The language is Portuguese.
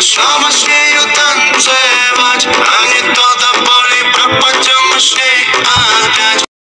Minhas chamas veio tá